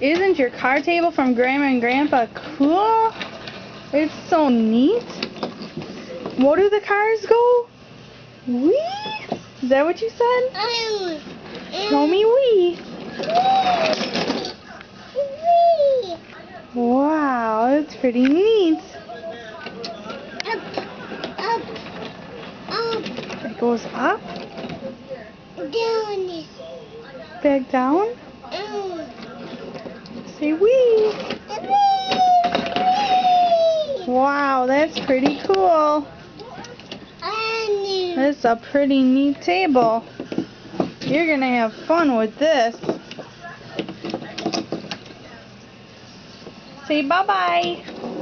Isn't your car table from Grandma and Grandpa cool? It's so neat. What do the cars go? Wee? Is that what you said? Um, Show me wee. Wow, that's pretty neat. Up, up, up, It goes up, down, back down. um, Say wee. Wow, that's pretty cool. That's a pretty neat table. You're gonna have fun with this. Say bye bye.